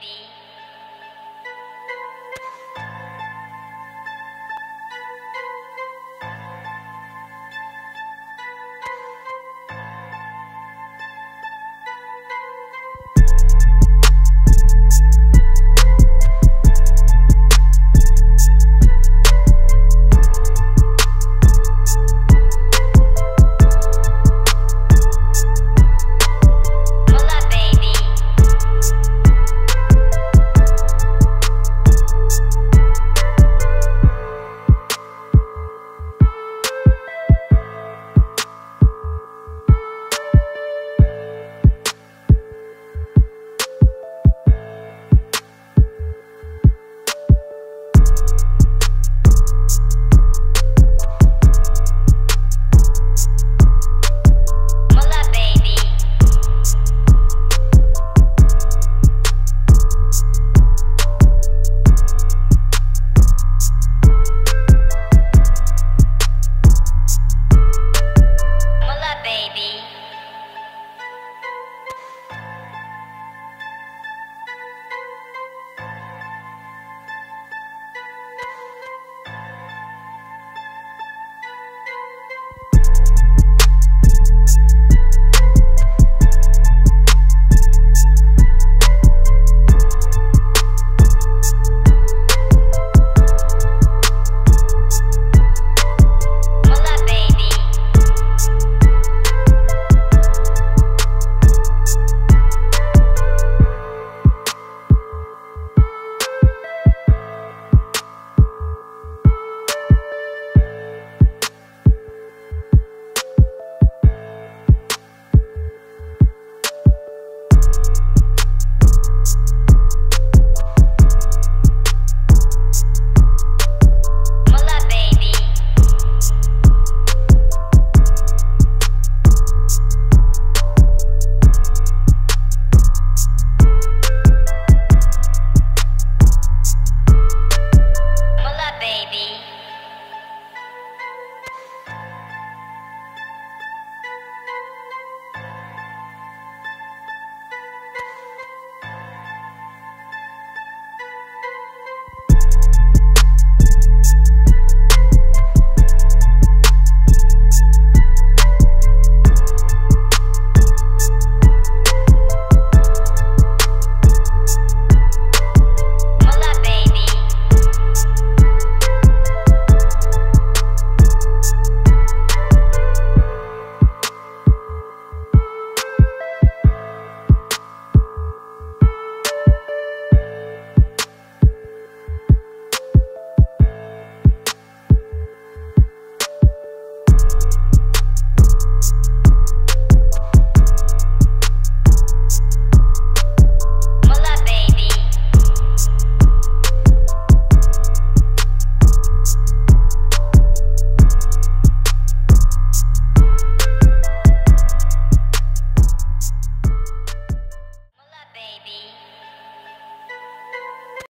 baby.